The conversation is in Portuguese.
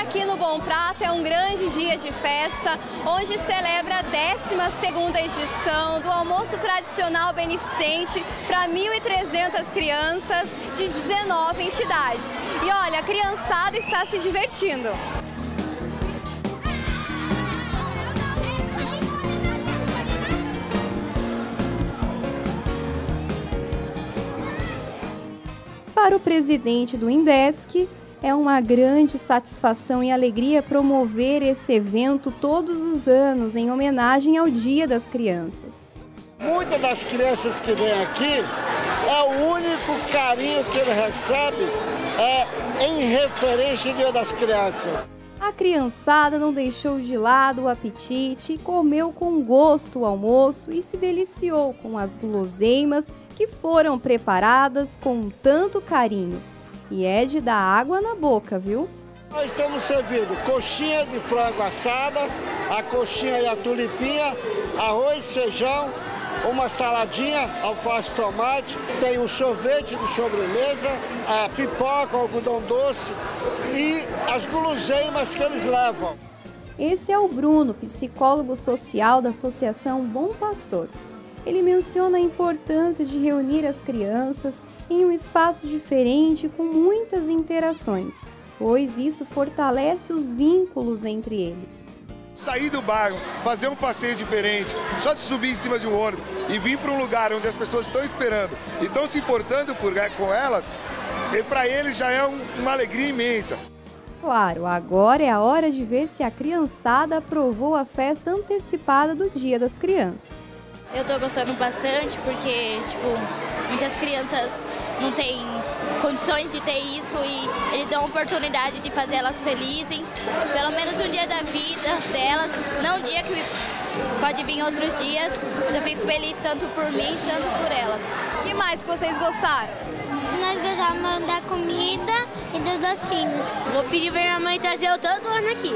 aqui no Bom Prato é um grande dia de festa, onde celebra a 12ª edição do almoço tradicional beneficente para 1.300 crianças de 19 entidades. E olha, a criançada está se divertindo. Para o presidente do Indesc, é uma grande satisfação e alegria promover esse evento todos os anos em homenagem ao Dia das Crianças. Muitas das crianças que vêm aqui, é o único carinho que ele recebe é em referência ao Dia das Crianças. A criançada não deixou de lado o apetite, comeu com gosto o almoço e se deliciou com as guloseimas que foram preparadas com tanto carinho. E é de dar água na boca, viu? Nós estamos servindo coxinha de frango assada, a coxinha e a tulipinha, arroz, feijão, uma saladinha, alface, tomate, tem um sorvete de sobremesa, a pipoca, algodão doce e as guloseimas que eles levam. Esse é o Bruno, psicólogo social da Associação Bom Pastor. Ele menciona a importância de reunir as crianças em um espaço diferente com muitas interações, pois isso fortalece os vínculos entre eles sair do bairro, fazer um passeio diferente, só de subir em cima de um ônibus e vir para um lugar onde as pessoas estão esperando e estão se importando por, com elas, para eles já é um, uma alegria imensa. Claro, agora é a hora de ver se a criançada aprovou a festa antecipada do Dia das Crianças. Eu estou gostando bastante porque, tipo, muitas crianças não têm condições de ter isso e eles dão a oportunidade de fazer elas felizes, pelo menos um dia da vida delas, não um dia que pode vir outros dias, mas eu fico feliz tanto por mim, tanto por elas. O que mais que vocês gostaram? Nós gostamos da comida e dos docinhos. Vou pedir pra minha mãe trazer eu todo ano aqui.